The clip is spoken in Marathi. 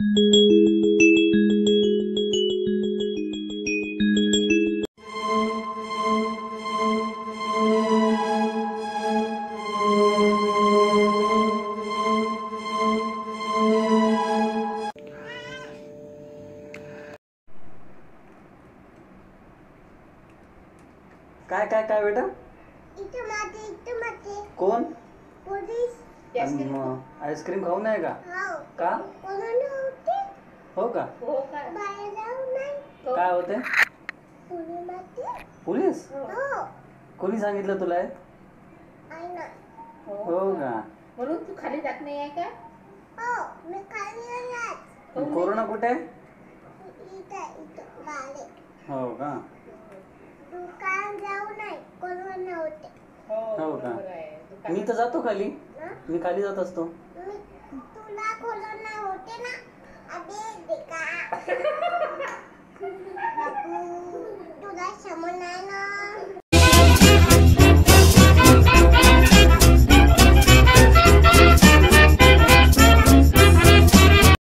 काय काय काय बेटा? कोण? आईस्क्रीम खाऊ नये का? हो का? हो का? बाहेर जाऊ नाही काय होते पोलीस? हो. कोणी सांगितलं तुला हे? हो का? म्हणून तू खाली जात नाही आहे का? हो मी खाली येणार कोरोना कुठे आहे? हो का? दुकान जाऊ नाही कोरोना होते. हो का? मी तर जातो खाली. मी खाली जात असतो. 饼干。